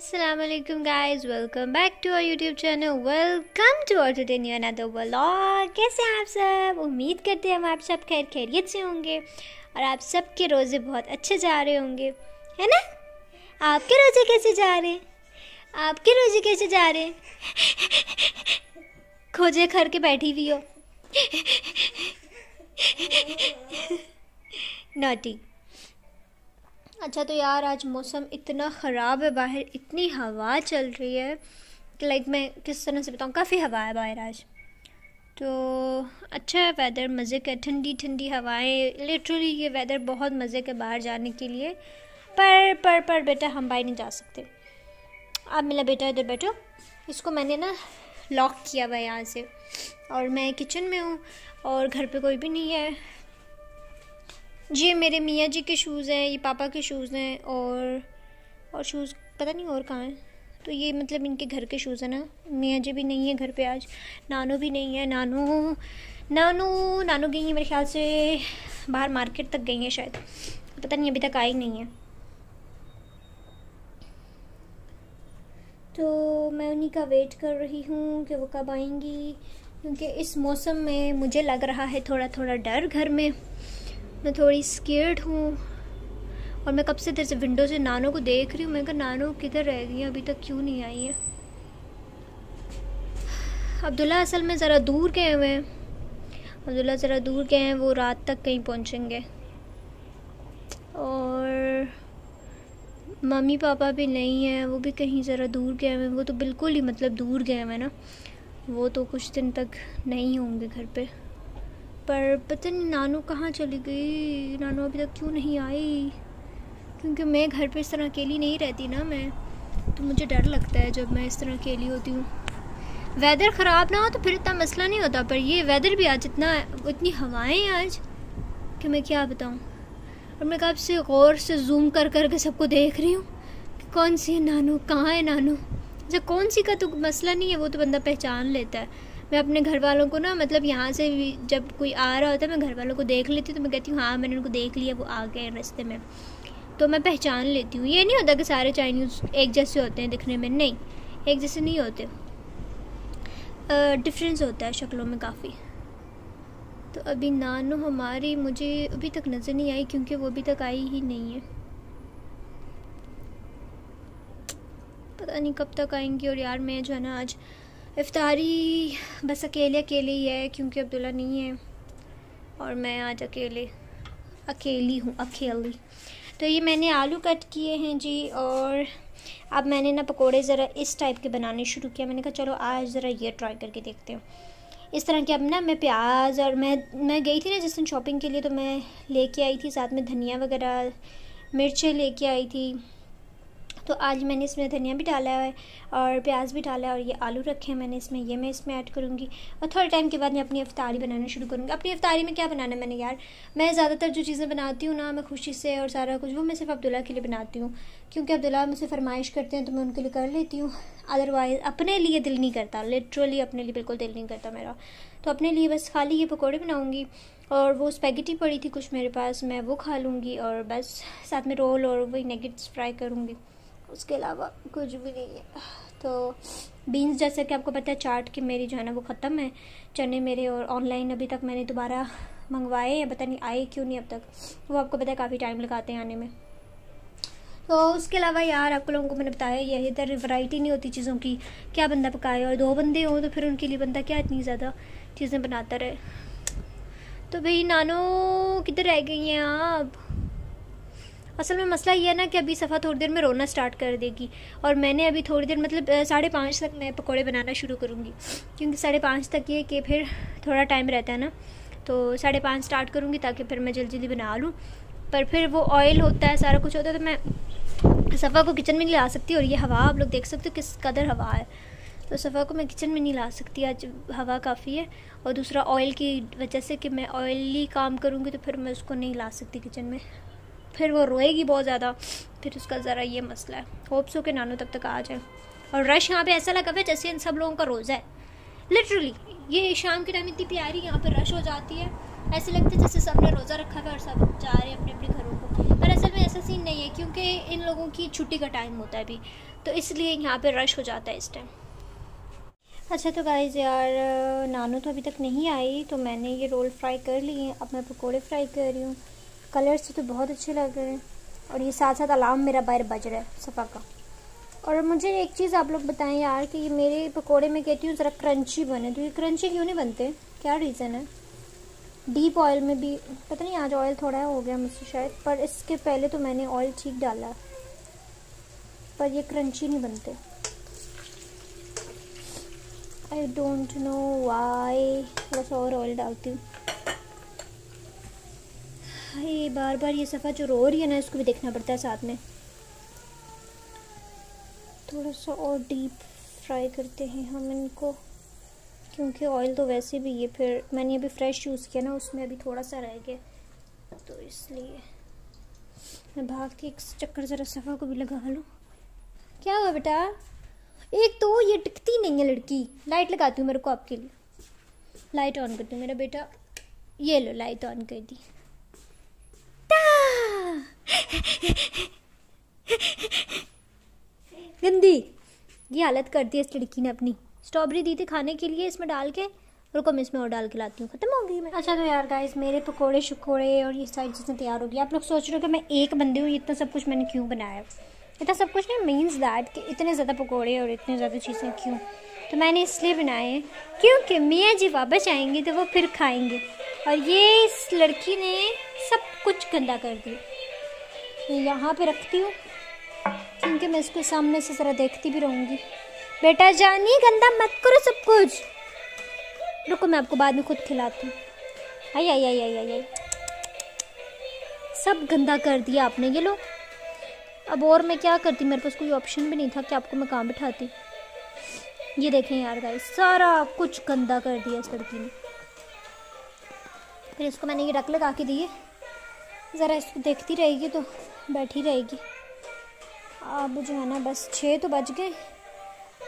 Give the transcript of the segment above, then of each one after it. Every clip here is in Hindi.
Assalamualaikum, guys. Welcome back to our YouTube channel. Welcome to our today new another vlog. कैसे हैं आप सब? उम्मीद करते हैं हम आप सब खैर खैरियत से होंगे और आप सब के रोज़े बहुत अच्छे जा रहे होंगे। है ना? आपके रोज़े कैसे जा रहे हैं? आपके रोज़े कैसे जा रहे हैं? खोजे खर के बैठी हुई हो। नोटी अच्छा तो यार, आज मौसम इतना ख़राब है, बाहर इतनी हवा चल रही है। कि लाइक मैं किस तरह से बताऊँ? काफ़ी हवा है बाहर आज। तो अच्छा है वेदर मज़े का, ठंडी ठंडी हवाएँ। लिटरली ये वेदर बहुत मज़े के बाहर जाने के लिए। पर पर पर बेटा हम बाहर नहीं जा सकते। आप मेरा बेटा, इधर बैठो। इसको मैंने ना लॉक किया हुआ है यहाँ से। और मैं किचन में हूँ और घर पे कोई भी नहीं है। ये मेरे मियाँ जी के शूज़ हैं, ये पापा के शूज़ हैं और और शूज़ पता नहीं और कहाँ हैं। तो ये मतलब इनके घर के शूज़ हैं ना। मियाँ जी भी नहीं है घर पे आज, नानू भी नहीं है, नानू नानू नानू गई हैं मेरे ख्याल से बाहर मार्केट तक गई हैं शायद। पता नहीं, अभी तक आई नहीं है। तो मैं उन्हीं का वेट कर रही हूँ कि वो कब आएँगी, क्योंकि इस मौसम में मुझे लग रहा है थोड़ा थोड़ा डर घर में। मैं थोड़ी स्केर्ड हूँ और मैं कब से देर से विंडो से नानो को देख रही हूँ? मैं कहा, नानो, किधर रह गई अभी तक क्यों नहीं आई है? अब्दुल्ला, असल में ज़रा दूर गए हुए हैं। अब्दुल्ला, ज़रा दूर गए हैं, वो रात तक कहीं पहुँचेंगे। और मम्मी पापा भी नहीं हैं, वो भी कहीं ज़रा दूर गए हुए हैं। वो तो बिल्कुल ही मतलब दूर गए हुए हैं ना। वो तो कुछ दिन तक नहीं होंगे घर पे। पर पता नहीं नानू कहाँ चली गई? नानू अभी तक क्यों नहीं आई? क्योंकि मैं घर पे इस तरह अकेली नहीं रहती ना मैं। तो मुझे डर लगता है जब मैं इस तरह अकेली होती हूँ। वेदर ख़राब ना हो तो फिर इतना मसला नहीं होता, पर ये वेदर भी आज इतना, इतनी हवाएँ आज कि मैं क्या बताऊँ? और मैं कब से गौर से जूम कर कर के सबको देख रही हूँ कि कौन सी है नानू, कहाँ है नानू? अच्छा कौन सी का तो मसला नहीं है, वो तो बंदा पहचान लेता है। मैं अपने घर वालों को ना मतलब यहाँ से जब कोई आ रहा होता है, मैं घर वालों को देख लेती हूँ तो मैं कहती हूँ हाँ मैंने उनको देख लिया, वो आ गए रास्ते में। तो मैं पहचान लेती हूँ। ये नहीं होता कि सारे चाइनीज़ एक जैसे होते हैं दिखने में। नहीं, एक जैसे नहीं होते। डिफरेंस होता है शक्लों में काफ़ी। तो अभी नानो हमारी, मुझे अभी तक नज़र नहीं आई, क्योंकि वो अभी तक आई ही नहीं है। पता नहीं कब तक आएँगी, और यार मैं जो है ना आज इफ्तारी बस अकेले अकेले ही है, क्योंकि अब्दुल्ला नहीं है। और मैं आज अकेले, अकेली हूँ, अकेली। तो ये मैंने आलू कट किए हैं जी, और अब मैंने ना पकोड़े ज़रा इस टाइप के बनाने शुरू किया मैंने कहा, चलो आज ज़रा ये ट्राई करके देखते हो। इस तरह के अब ना मैं प्याज और मैं मैं गई थी ना जिस दिन शॉपिंग के लिए तो मैं लेके आई थी, साथ में धनिया वगैरह, मिर्चें लेके आई थी। तो आज मैंने इसमें धनिया भी डाला है और प्याज भी डाला है और ये आलू रखे हैं मैंने इसमें, ये मैं इसमें ऐड करूँगी। और थोड़े टाइम के बाद मैं अपनी अफ्तारी बनाना शुरू करूँगी। अपनी अफ्तारी में क्या बनाना मैंने यार? मैं ज़्यादातर जो चीज़ें बनाती हूँ ना, मैं खुशी से और सारा कुछ, वो मैं सिर्फ़ अब्दुल्ला के लिए बनाती हूँ। क्योंकि अब्दुल्ला मुझसे फरमाइश करते हैं तो मैं उनके लिए कर लेती हूँ। अदरवाइज़ अपने लिए दिल नहीं करता। लिटरली अपने लिए बिल्कुल दिल नहीं करता मेरा। तो अपने लिए बस खाली ये पकौड़े बनाऊँगी। और वो स्पैगेटी पड़ी थी कुछ मेरे पास, मैं वो खा लूँगी और बस साथ में रोल और वही नेगेट्स फ्राई करूँगी। उसके अलावा कुछ भी नहीं है। तो बीन्स जैसे कि आपको पता है चाट की मेरी जो है ना वो ख़त्म है। चने मेरे और ऑनलाइन अभी तक मैंने दोबारा मंगवाए हैं पता नहीं आए क्यों नहीं अब तक। वो आपको पता है काफ़ी टाइम लगाते हैं आने में। तो उसके अलावा यार आपको लोगों को मैंने बताया ये इधर वैरायटी नहीं होती चीज़ों की, क्या बंदा पकाए और दो बंदे हों तो फिर उनके लिए बंदा क्या इतनी ज़्यादा चीज़ें बनाता रहे। तो भाई नानो किधर रह गई हैं आप? असल में मसला ये है ना कि अभी सफ़ा थोड़ी देर में रोना स्टार्ट कर देगी। और मैंने अभी थोड़ी देर मतलब साढ़े पाँच तक मैं पकौड़े बनाना शुरू करूँगी। क्योंकि साढ़े पाँच तक ये कि फिर थोड़ा टाइम रहता है ना। तो साढ़े पाँच स्टार्ट करूँगी ताकि फिर मैं जल्दी जल्दी बना लूँ। पर फिर वो ऑयल होता है, सारा कुछ होता है तो मैं सफ़ा को किचन में नहीं ला सकती। और ये हवा, आप लोग देख सकते हो किस कदर हवा है। तो सफ़ा को मैं किचन में नहीं ला सकती। आज हवा काफ़ी है। और दूसरा ऑयल की वजह से कि मैं ऑयली काम करूँगी तो फिर मैं उसको नहीं ला सकती किचन में। फिर वो रोएगी बहुत ज़्यादा। फिर उसका ज़रा ये मसला है। होप्स हो के नानू तब तक आ जाए। और रश यहाँ पे ऐसा लगा हुआ जैसे इन सब लोगों का रोज़ा है। लिटरली ये शाम के टाइम इतनी प्यारी यहाँ पे रश हो जाती है। ऐसे लगता है जैसे सबने रोज़ा रखा हुआ और सब जा रहे हैं अपने अपने घरों को। पर असल में ऐसा सीन नहीं है क्योंकि इन लोगों की छुट्टी का टाइम होता है अभी। तो इसलिए यहाँ पे रश हो जाता है इस टाइम अच्छा तो गाइज़ यार, नानू तो अभी तक नहीं आई तो मैंने ये रोल फ्राई कर लिए अब मैं पकौड़े फ्राई कर रही हूँ। कलर से तो बहुत अच्छे लग रहे हैं। और ये साथ साथ अलार्म मेरा बाहर बज रहा है सफ़ा का। और मुझे एक चीज़ आप लोग बताएँ यार कि मेरे पकोड़े में कहती हूँ, ज़रा क्रंची बने। तो ये क्रंची क्यों नहीं बनते? क्या रीज़न है? डीप ऑयल में भी, पता नहीं आज ऑयल थोड़ा हो गया मुझसे शायद, पर इसके पहले तो मैंने ऑयल ठीक डाला। पर ये क्रंची नहीं बनते। आई डोंट नो वाई थोड़ा सा और ऑयल डालती हूँ। ये बार बार ये सफ़ा जो रो रही है ना, इसको भी देखना पड़ता है साथ में। थोड़ा सा और डीप फ्राई करते हैं हम इनको, क्योंकि ऑयल तो वैसे भी ये फिर, मैंने अभी फ्रेश यूज़ किया ना, उसमें अभी थोड़ा सा रह गया। तो इसलिए, मैं भाग के एक चक्कर ज़रा सफ़ा को भी लगा लूँ। क्या हुआ बेटा? एक तो ये टिकती नहीं है लड़की। लाइट लगाती हूँ मेरे को आपके लिए। लाइट ऑन करती हूँ मेरा बेटा। ये लो लाइट ऑन कर दी। गंदी। ये हालत कर दी इस लड़की ने अपनी। स्ट्रॉबेरी दी थी खाने के लिए इसमें डाल के। रुको, मैं इसमें और डाल के लाती हूँ। ख़त्म हो गई मैं अच्छा तो यार गाइस मेरे पकोड़े, शकोड़े और ये सारी चीज़ें तैयार हो गई। आप लोग सोच रहे हो कि मैं एक बंदे हूँ इतना सब कुछ मैंने क्यों बनाया? इतना सब कुछ नहीं मीन्स दैट कि इतने ज़्यादा पकोड़े और इतने ज़्यादा चीज़ें क्यों? तो मैंने इसलिए बनाए हैं क्योंकि मियाँ जी वापस आएँगे तो वो फिर खाएँगे। और ये इस लड़की ने सब कुछ गंदा कर दिया। यहाँ पे रखती हूँ, क्योंकि मैं इसको सामने से ज़रा देखती भी रहूँगी। बेटा जानी, गंदा मत करो सब कुछ। रुको, मैं आपको बाद में खुद खिलाती हूँ। आई आई आई आई आई आई। सब गंदा कर दिया आपने ये लो अब और मैं क्या करती? मेरे पास कोई ऑप्शन भी नहीं था कि आपको मैं काम बिठाती। ये देखें यार गाइस सारा कुछ गंदा कर दिया इस लड़की ने। फिर इसको मैंने ये रख लगा के दिए। ज़रा इसको देखती रहेगी तो बैठी रहेगी। अब जो है ना, बस छः तो बज गए।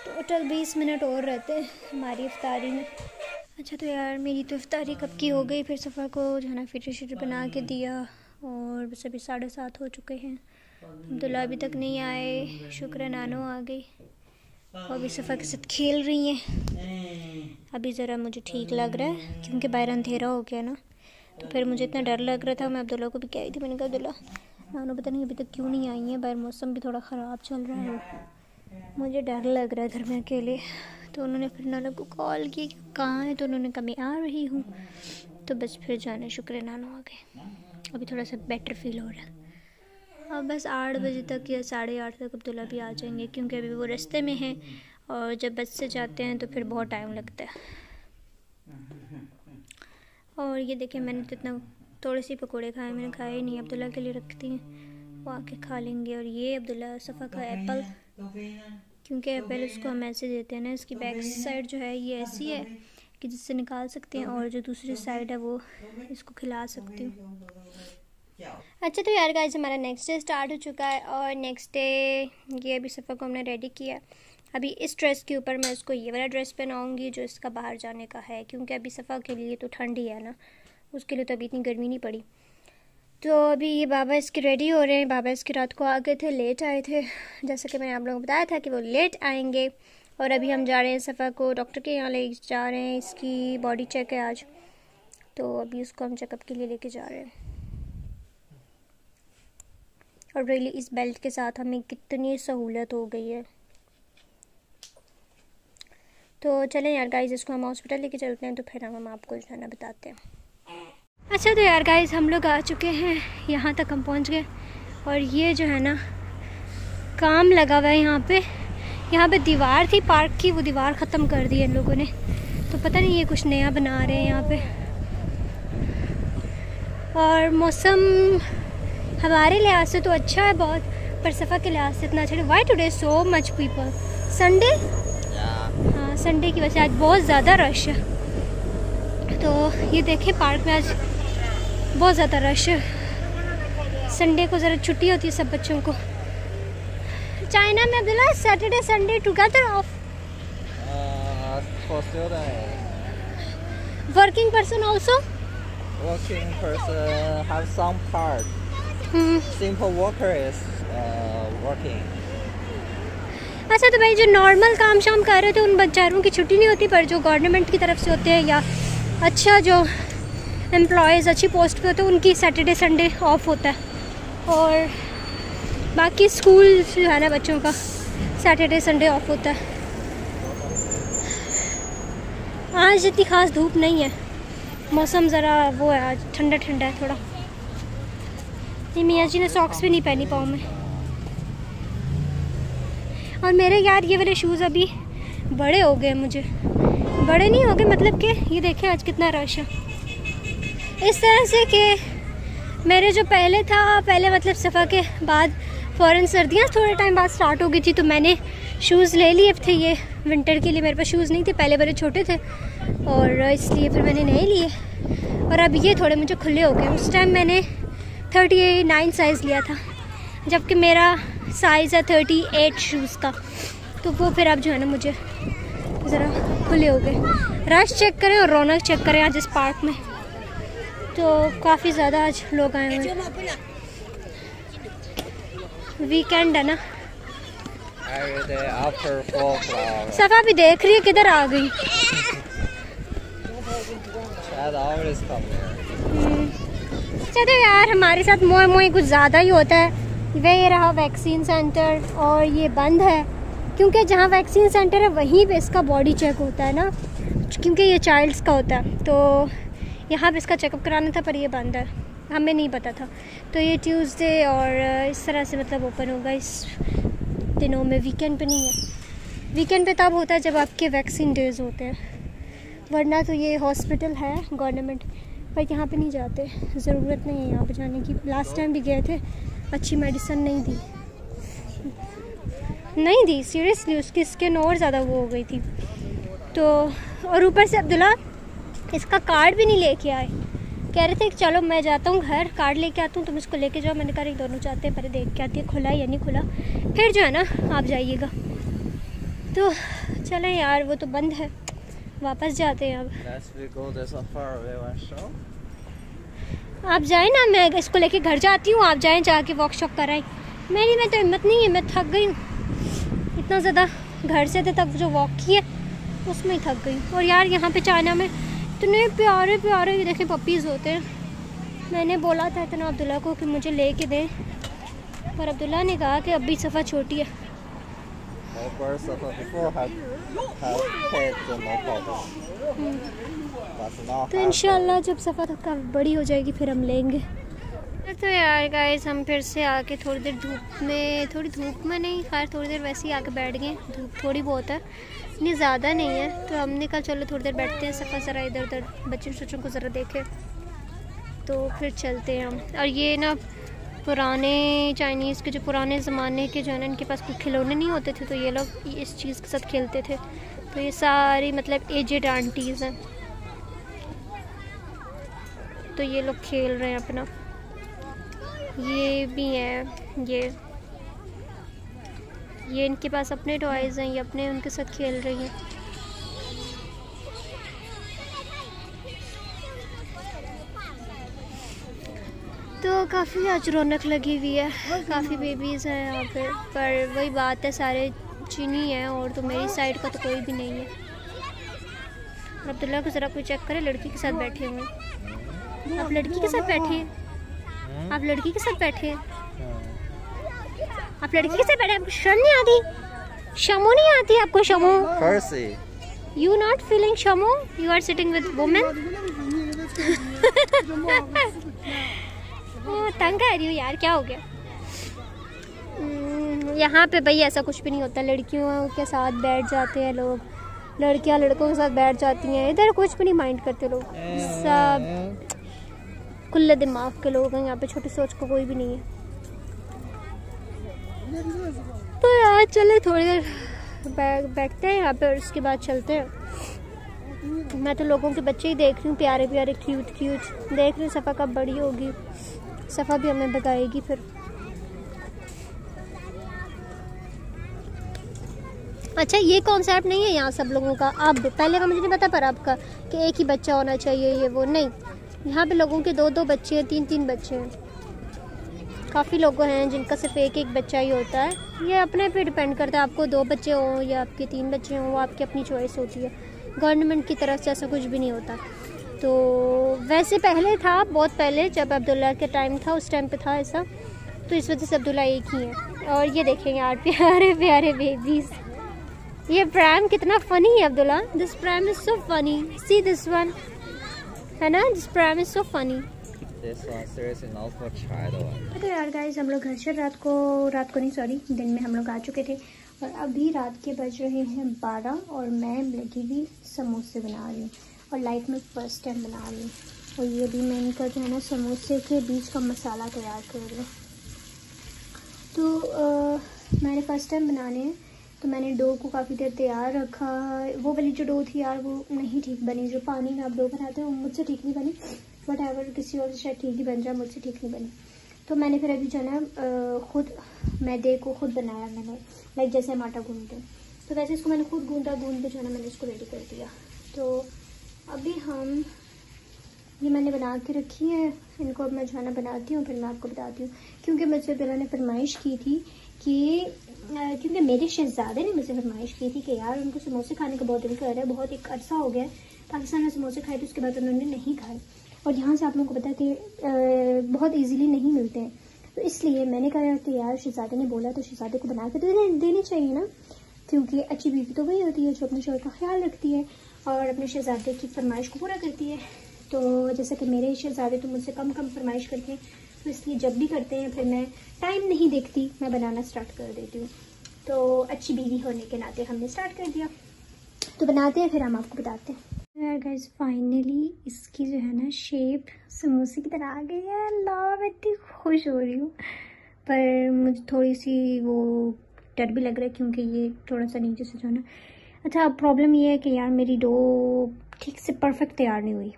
टोटल बीस मिनट और रहते हैं हमारी इफ्तारी में। अच्छा तो यार, मेरी तो इफ्तारी कब की हो गई? फिर सफ़र को जो है ना, फिटर शिटर बना के दिया और बस अभी साढ़े सात हो चुके हैं। अब्दुल्ला अभी तक नहीं आए। शुक्र नानो आ गई। और अभी सफ़ा के साथ खेल रही हैं। अभी ज़रा मुझे ठीक लग रहा है, क्योंकि बाहर अंधेरा हो गया ना। तो फिर मुझे इतना डर लग रहा था, मैं अब्दुल्ला को भी कह रही थी, मैंने कहा, अब्दुल्ला नानो पता नहीं अभी तक क्यों नहीं आई है बाहर मौसम भी थोड़ा ख़राब चल रहा है। मुझे डर लग रहा है घर में अकेले तो उन्होंने फिर नाना को कॉल किया कि कहाँ है? तो उन्होंने कहा, मैं आ रही हूँ। तो बस फिर जाने शुक्र नानो आ गए। अभी थोड़ा सा बेटर फील हो रहा है। अब बस आठ बजे तक या साढ़े आठ तक अब्दुल्ला भी आ जाएँगे, क्योंकि अभी वो रास्ते में हैं और जब बस से जाते हैं तो फिर बहुत टाइम लगता है। और ये देखिए, मैंने तो इतना थोड़े से पकौड़े खाए, मैंने खाए नहीं, अब्दुल्ला के लिए रखती हैं। वो आके खा लेंगे और ये अब्दुल्ला सफ़ा का एप्पल, क्योंकि एप्पल उसको हम ऐसे देते हैं ना, इसकी बैक साइड जो है ये ऐसी है कि जिससे निकाल सकते हैं और जो दूसरी साइड है वो इसको खिला सकती हूँ। अच्छा तो यार गाइस हमारा नेक्स्ट डे स्टार्ट हो चुका है और नेक्स्ट डे ये अभी सफ़र को हमने रेडी किया अभी इस ड्रेस के ऊपर मैं इसको ये वाला ड्रेस पहनाऊँगी जो इसका बाहर जाने का है, क्योंकि अभी सफ़ा के लिए तो ठंड है ना। उसके लिए तो अभी इतनी गर्मी नहीं पड़ी। तो अभी ये बाबा इसके रेडी हो रहे हैं। बाबा इसके रात को आ गए थे लेट आए थे। जैसे कि मैंने आप लोगों को बताया था कि वो लेट आएँगे। और अभी हम जा रहे हैं सफ़ा को डॉक्टर के यहाँ ले जा रहे हैं इसकी बॉडी चेक है आज। तो अभी उसको हम चेकअप के लिए लेके जा रहे हैं। और रियली इस बेल्ट के साथ हमें कितनी सहूलत हो गई है। तो चलें यार गाइस इसको हम हॉस्पिटल लेके चलते हैं। तो फिर हम, हम आपको जो है ना बताते हैं। अच्छा तो यार गाइस हम लोग आ चुके हैं। यहाँ तक हम पहुँच गए। और ये जो है ना काम लगा हुआ है यहाँ पे। यहाँ पे दीवार थी पार्क की वो दीवार ख़त्म कर दी इन लोगों ने। तो पता नहीं ये कुछ नया बना रहे हैं यहाँ पे। और मौसम हमारे लिहाज से तो अच्छा है बहुत पर सफ़ा के लिहाज से इतना अच्छा है why today so much people Sunday हाँ संडे की वजह से आज बहुत ज़्यादा रश है। तो ये देखें पार्क में आज बहुत ज़्यादा रश है। संडे को ज़रा छुट्टी होती है सब बच्चों को। चाइना में Abdullah Saturday Sunday together of working person working person have some card hmm. Simple worker is uh, working. अच्छा तो भाई जो नॉर्मल काम शाम कर रहे थे उन बेचारों की छुट्टी नहीं होती पर जो गवर्नमेंट की तरफ़ से होते हैं या अच्छा जो एम्प्लॉयज़ अच्छी पोस्ट पे होते हैं, उनकी सैटरडे संडे ऑफ़ होता है। और बाकी स्कूल जो है ना बच्चों का सैटरडे संडे ऑफ़ होता है। आज इतनी खास धूप नहीं है। मौसम ज़रा वो है, आज ठंडा ठंडा है थोड़ा। ये मियाँ जी ने सॉक्स भी नहीं पहनी पाऊँ मैं। और मेरे यार, ये वाले शूज़ अभी बड़े हो गए मुझे। बड़े नहीं हो गए मतलब कि ये देखें आज कितना रश है। इस तरह से कि मेरे जो पहले था, पहले मतलब सफ़ा के बाद फ़ौरन सर्दियाँ थोड़े टाइम बाद स्टार्ट हो गई थी तो मैंने शूज़ ले लिए थे ये विंटर के लिए। मेरे पास शूज़ नहीं थे, पहले बड़े छोटे थे और इसलिए फिर मैंने नए लिए। और अब ये थोड़े मुझे खुले हो गए उस टाइम मैंने थर्टी नाइन साइज़ लिया था, जबकि मेरा साइज़ है थर्टी एट शूज़ का। तो वो फिर अब जो है ना मुझे ज़रा खुले हो गए। रश चेक करें और रौनक चेक करें आज इस पार्क में। तो काफ़ी ज़्यादा आज लोग आए हुए वीकेंड है ना. सफ़ा भी देख रही है, किधर आ गई? here. चलो यार, हमारे साथ मोए मोए कुछ ज़्यादा ही होता है। वे ये रहा वैक्सीन सेंटर और ये बंद है। क्योंकि जहाँ वैक्सीन सेंटर है, वहीं पे इसका बॉडी चेक होता है ना। क्योंकि ये चाइल्ड्स का होता है। तो यहाँ पे इसका चेकअप कराना था, पर ये बंद है। हमें नहीं पता था। तो ये ट्यूसडे और इस तरह से मतलब ओपन होगा। इस दिनों में वीकेंड पे नहीं है। वीकेंड पे तब होता है जब आपके वैक्सीन डेज़ होते हैं। वरना तो ये हॉस्पिटल है गवर्नमेंट पर यहाँ पे नहीं जाते। ज़रूरत नहीं है यहाँ पे जाने की। लास्ट टाइम भी गए थे, अच्छी मेडिसिन नहीं दी। नहीं दी सीरियसली उसकी स्किन और ज़्यादा वो हो गई थी। तो और ऊपर से अब्दुल्ला इसका कार्ड भी नहीं लेके आए। कह रहे थे कि चलो मैं जाता हूँ घर कार्ड लेके आता हूँ तुम इसको लेके जाओ। मैंने कहा दोनों जाते हैं पहले देख के आती है खुला या नहीं खुला। फिर जो है ना आप जाइएगा। तो चलें यार वो तो बंद है। वापस जाते हैं अब. आप जाए ना मैं इसको लेके घर जाती हूँ आप जाएँ जाके वॉक शॉप कराएँ। मेरी में तो हिम्मत नहीं है मैं थक गई हूँ। इतना ज़्यादा घर से थे तक जो वॉक की है उसमें ही थक गई और यार यहाँ पे चाइना में इतने प्यारे प्यारे ये देखें पपीज़ होते हैं। मैंने बोला था इतना अब्दुल्ला को कि मुझे ले के दें पर अब्दुल्ला ने कहा कि अभी सफ़ा छोटी है। तो इंशाल्लाह जब सफ़ा तक का बड़ी हो जाएगी फिर हम लेंगे। तो यार गाइस हम फिर से आके थोड़ी देर धूप में थोड़ी धूप में नहीं खैर थोड़ी देर वैसे ही आके बैठ गए धूप थोड़ी बहुत है। इतनी ज़्यादा नहीं है। तो हमने कहा, चलो, थोड़ी देर बैठते हैं सफ़ा ज़रा इधर उधर बच्चों बच्चों को ज़रा देखें। तो फिर चलते हैं हम। और ये ना, पुराने चाइनीज़ के जो पुराने ज़माने के जो है ना, इनके पास कोई खिलौने नहीं होते थे तो ये लोग इस चीज़ के साथ खेलते थे। तो ये सारी मतलब एजेड आंटीज़ हैं। तो ये लोग खेल रहे हैं अपना। ये भी हैं, ये। ये इनके पास अपने टॉयज़ हैं, ये अपने उनके साथ खेल रही हैं। तो काफ़ी आज रौनक लगी हुई है, काफ़ी बेबीज़ हैं यहाँ पे, पर वही बात है, सारे चीनी हैं और तो मेरी साइड का तो कोई भी नहीं है। अब्दुल्ला को ज़रा कोई चेक करे, लड़की के साथ बैठे हुए। आप लड़की के साथ बैठे आप लड़की के साथ बैठे हैं? आप लड़की के साथ बैठे आपको शर्म नहीं आती? शमो नहीं आती आपको shame you not feeling shame you are sitting with women तंग कर रही हूँ यार क्या हो गया? हम्म, यहाँ पे भाई ऐसा कुछ भी नहीं होता लड़कियों के साथ बैठ जाते हैं लोग लड़कियाँ लड़कों के साथ बैठ जाती हैं इधर कुछ भी नहीं माइंड करते लोग सब खुले दिमाग के लोग हैं यहाँ पे छोटी सोच को कोई भी नहीं है। तो यार चले थोड़ी देर बैठते हैं यहाँ पे और उसके बाद चलते हैं। मैं तो लोगों के बच्चे ही देख रही हूँ, प्यारे प्यारे क्यूट क्यूट देख रही सफ़ा कब बड़ी होगी। सफ़ा भी हमें भगाएगी फिर। अच्छा ये कॉन्सेप्ट नहीं है यहाँ सब लोगों का। अब, पहले का मुझे नहीं पता, पर अब का, कि एक ही बच्चा होना चाहिए, ये वो। नहीं, यहाँ पे लोगों के दो दो बच्चे हैं तीन तीन बच्चे हैं। काफ़ी लोग हैं जिनका सिर्फ़ एक एक बच्चा ही होता है। ये अपने पे डिपेंड करता है, आपको दो बच्चे हों या आपके तीन बच्चे हों, वो आपकी अपनी चॉइस होती है। गवर्नमेंट की तरफ़ से ऐसा कुछ भी नहीं होता। तो वैसे पहले था, बहुत पहले, जब अब्दुल्ला के टाइम था, उस टाइम पे था ऐसा। तो इस वजह से अब्दुल्ला एक ही है। और ये देखें यार, प्यारे प्यारे बेबीज़ ये प्रैम कितना फ़नी है Abdullah. This pram is so funny see this one है ना? This pram is so funny तो यार गाइस हम लोग घर से रात को रात को नहीं सॉरी दिन में हम लोग आ चुके थे। और अभी रात के बज रहे हैं बारह और मैं लगी हुई समोसे बना रही हूँ और लाइफ में फ़र्स्ट टाइम बना रही हूँ। और ये भी मैं इनका जो है ना समोसे के बीच का मसाला तैयार कर रही हूँ। तो आ, मैंने फ़र्स्ट टाइम बनाने हैं तो मैंने डो को काफ़ी देर तैयार रखा वो वाली जो डो थी यार वो नहीं ठीक बनी जो पानी में आप डो बनाते हो मुझसे ठीक नहीं बनी। वट एवर किसी और शायद ठीक ही बन जाए, मुझसे ठीक नहीं बनी। तो मैंने फिर अभी जो है खुद मैदे को खुद बनाया मैंने लाइक जैसे हम आटा गूंदते हैं। तो वैसे इसको मैंने खुद गूंदा गूंद के जो है मैंने इसको रेडी कर दिया। तो अभी हम, ये मैंने बना के रखी है। इनको अब मैं जो है ना बनाती हूँ, फिर मैं आपको बताती हूँ। क्योंकि मुझसे बिला ने फरमाइश की थी कि क्योंकि मेरे शहजादे ने मुझसे फरमाइश की थी कि यार, उनको समोसे खाने का बहुत दिल कर रहा है, बहुत एक अरसा हो गया पाकिस्तान में समोसे खाए थे उसके बाद उन्होंने नहीं खाए। और यहाँ से आप लोगों को पता है कि बहुत ईजीली नहीं मिलते हैं। तो इसलिए मैंने कहा कि यार शहजादे ने बोला तो शहजादे को बना के तो देने देने चाहिए ना। क्योंकि अच्छी बीवी तो वही होती है जो अपने शोर का ख्याल रखती है और अपने शहजादे की फरमाइश को पूरा करती है। तो जैसे कि मेरे शहजादे तो मुझसे कम कम फरमाइश करते हैं तो इसलिए जब भी करते हैं फिर मैं टाइम नहीं देखती, मैं बनाना स्टार्ट कर देती हूँ। तो अच्छी बीवी होने के नाते हमने स्टार्ट कर दिया। तो बनाते हैं, फिर हम आपको बताते हैं। यार फाइनली इसकी जो है ना शेप समोसे की तरह आ गई है। अल्लाह, मैं इतनी खुश हो रही हूँ। पर मुझे थोड़ी सी वो डर भी लग रहा है क्योंकि ये थोड़ा सा नीचे से जो है ना अच्छा अब प्रॉब्लम ये है कि यार मेरी डो ठीक से परफेक्ट तैयार नहीं हुई।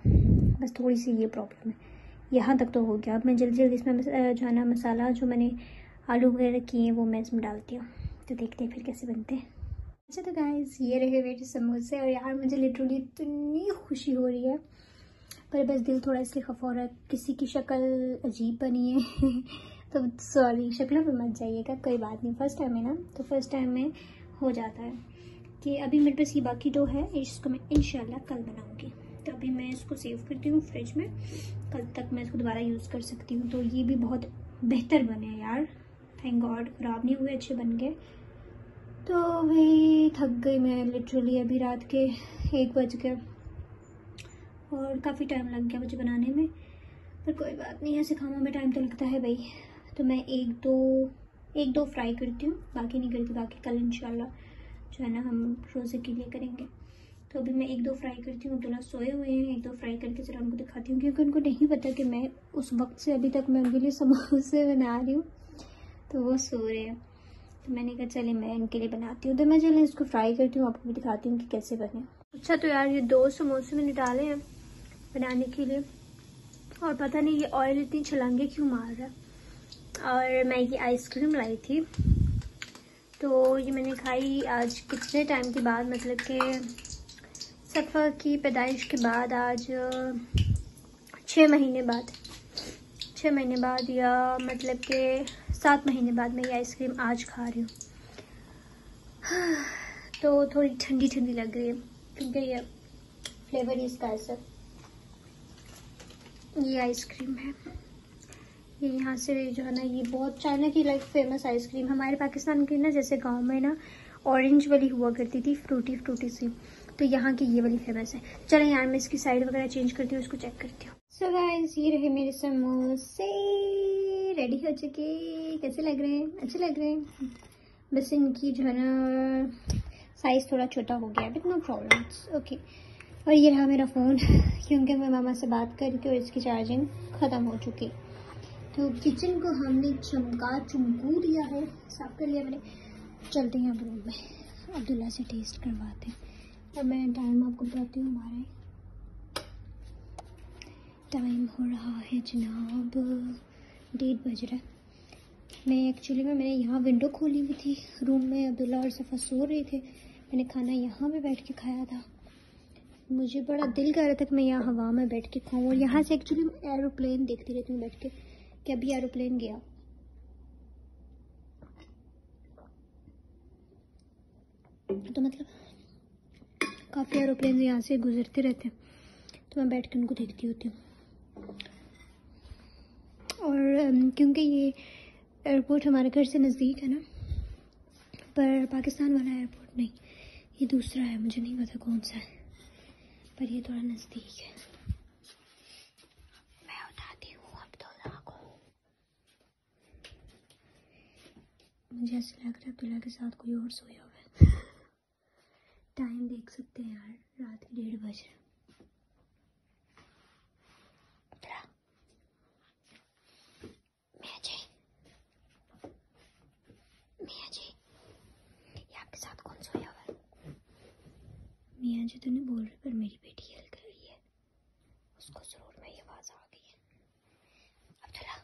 बस थोड़ी सी ये प्रॉब्लम है। यहाँ तक तो हो गया। अब मैं जल्दी जल्दी इसमें जो है ना मसाला जो मैंने आलू वगैरह किए हैं वो मैं इसमें डालती हूँ। तो देखते हैं फिर कैसे बनते हैं। अच्छा तो गाइस ये रहे मेरे समोसे और यार मुझे लिटरली इतनी खुशी हो रही है। पर बस दिल थोड़ा इसलिए खफा हो रहा है, किसी की शक्ल अजीब बनी है। तो सॉरी शक्लों पर मत जाइएगा, कोई बात नहीं। फ़र्स्ट टाइम है ना तो फ़र्स्ट टाइम में हो जाता है कि अभी मेरे पास ये बाकी डो है, इसको मैं इनशाला कल बनाऊँगी। तो अभी मैं इसको सेव करती हूँ फ्रिज में, कल तक मैं इसको दोबारा यूज़ कर सकती हूँ। तो ये भी बहुत बेहतर बने यार। थैंक गॉड ख़राब नहीं हुए, अच्छे बन गए। तो भाई थक गई मैं लिटरली अभी रात के एक बज गए। और काफ़ी टाइम लग गया मुझे बनाने में। पर कोई बात नहीं, ऐसे खानों में टाइम तो लगता है भाई। तो मैं एक दो एक दो फ्राई करती हूँ, बाकी नहीं करती, बाकी कल इंशाल्लाह जो है ना हम रोज़े के लिए करेंगे। तो अभी मैं एक दो फ्राई करती हूँ अब्दुल्ला सोए हुए हैं, एक दो फ्राई करके ज़रा उनको दिखाती हूँ, क्योंकि उनको नहीं पता कि मैं उस वक्त से अभी तक मैं उनके लिए समोसे बना रही हूँ। तो वो सो रहे हैं। तो मैंने कहा, चले, मैं इनके लिए बनाती हूँ। तो मैं, चले, इसको फ्राई करती हूँ, आपको भी दिखाती हूँ कि कैसे बने। अच्छा तो यार, ये दो समोसे मैंने डाले हैं बनाने के लिए। और पता नहीं, ये ऑयल इतनी छलांगे क्यों मार रहा है। और मैं ये आइसक्रीम लाई थी। तो ये मैंने खाई आज कितने टाइम के बाद मतलब कि सफ़र की पैदाइश के बाद आज छः महीने बाद। छः महीने बाद या मतलब कि सात महीने बाद मैं ये आइसक्रीम आज खा रही हूँ। तो थोड़ी ठंडी ठंडी लग रही है। क्योंकि ये फ्लेवर ही इसका ऐसा ये आइसक्रीम है। ये यहाँ से जो है ना, ये बहुत चाइना की लाइक फ़ेमस आइसक्रीम। हमारे पाकिस्तान की ना, जैसे गाँव में ना ऑरेंज वाली हुआ करती थी फ्रूटी फ्रूटी सी। तो यहाँ की ये वाली फ़ेमस है। चलो यार, मैं इसकी साइड वगैरह चेंज करती हूँ, उसको चेक करती हूँ। सो गाइस ये रहे मेरे समोसे। रेडी हो चुके कैसे लग रहे हैं? अच्छे लग रहे हैं? बस इनकी जो है ना साइज़ थोड़ा छोटा हो गया बट नो प्रॉब्लम ओके और ये रहा मेरा फ़ोन क्योंकि मैं मामा से बात करके और इसकी चार्जिंग ख़त्म हो चुकी। तो किचन को हमने चमका, चमकू दिया है। साफ़ कर लिया मैंने। चलते हैं अब रूम में। अब्दुल्ला से टेस्ट करवाते हैं। अब मैं टाइम आपको बताती हूँ हमारे। टाइम हो रहा है जनाब। डेढ़ बज रहा है। मैं एक्चुअली में, मैंने यहाँ विंडो खोली हुई थी रूम में अब्दुल्ला और सफ़ा सो रहे थे। मैंने खाना यहाँ पर बैठ के खाया था। मुझे बड़ा दिल कर रहा था कि मैं यहाँ हवा में बैठ के खाऊँ। और यहाँ से एक्चुअली एरोप्लेन देखती रहती हूँ बैठ के, कि अभी एरोप्लेन गया। तो मतलब काफ़ी एरोप्लेन यहाँ से गुजरते रहते हैं। तो मैं बैठ के उनको देखती होती हूँ। और क्योंकि ये एयरपोर्ट हमारे घर से नज़दीक है ना, पर पाकिस्तान वाला एयरपोर्ट नहीं, ये दूसरा है, मुझे नहीं पता कौन सा है, पर ये थोड़ा नज़दीक है। मैं उठाती हूँ को मुझे ऐसा लग रहा है अब्दुल्ला के साथ कोई और सोया हुआ है। टाइम देख सकते हैं यार, रात के डेढ़ बज रहे मियाँ जी तो नहीं बोल रहे पर मेरी बेटी हिल गई है उसको ज़रूर मेरी आवाज़ आ गई है Abdullah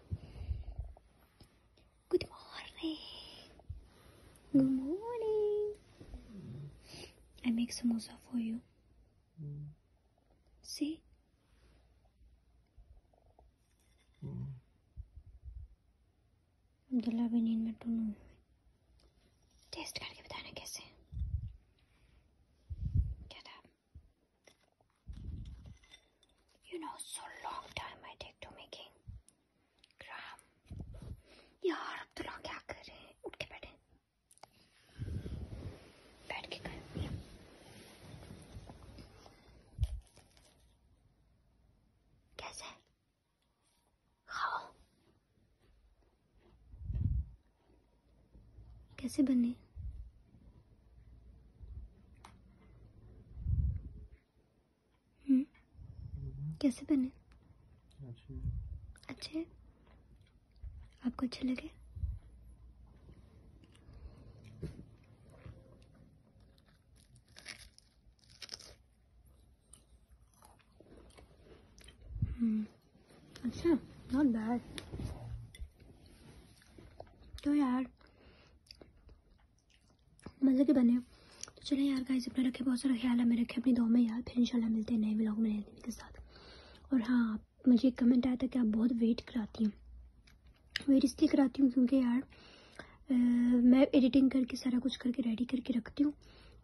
good morning good morning I make samosa for you see Abdullah भी नींद में टूनू टेस्ट करके बताना कैसे know so long time I take to making gram यार अब तो लोग क्या कर रहे हैं उठ के बैठे बैठ के कर कैसे खाओ कैसे बने। कैसे बने? अच्छे। आपको अच्छे लगे? हम्म, अच्छा नॉट बैड तो यार मज़े के बने तो चले यार गाइस अपने रखे बहुत सारा ख्याल है मैं रखे अपनी दो में यार फिर इंशाल्लाह मिलते हैं नए व्लॉग में नए दिन के साथ। और हाँ मुझे एक कमेंट आया था कि आप बहुत वेट कराती हूँ। वेट इसलिए कराती हूँ क्योंकि यार आ, मैं एडिटिंग करके सारा कुछ करके रेडी करके रखती हूँ।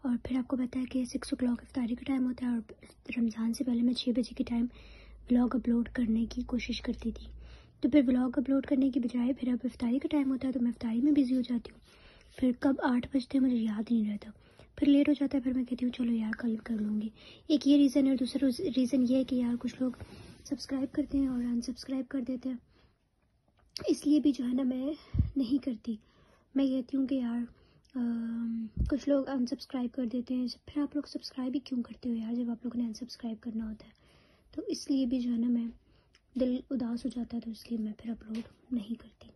और फिर आपको पता है कि सिक्स ओ क्लॉक इफ्तारी का टाइम होता है और रमज़ान से पहले मैं छः बजे के टाइम ब्लॉग अपलोड करने की कोशिश करती थी। तो फिर ब्लॉग अपलोड करने की बजाय फिर अब इफ्तारी का टाइम होता है तो मैं इफ्तारी में बिज़ी हो जाती हूँ। फिर कब आठ बजते मुझे याद नहीं रहता। फिर लेट हो जाता है फिर मैं कहती हूँ चलो यार कल कर लूँगी। एक ये रीज़न है और दूसरा रीज़न ये है कि यार कुछ लोग सब्सक्राइब करते हैं और अनसब्सक्राइब कर देते हैं। इसलिए भी जो है ना मैं नहीं करती। मैं कहती हूँ कि यार आ, कुछ लोग अनसब्सक्राइब कर देते हैं। फिर आप लोग सब्सक्राइब ही क्यों करते हो यार जब आप लोगों ने अनसब्सक्राइब करना होता है? तो इसलिए भी जो है ना मैं दिल उदास हो जाता है तो इसलिए मैं फिर अपलोड नहीं करती।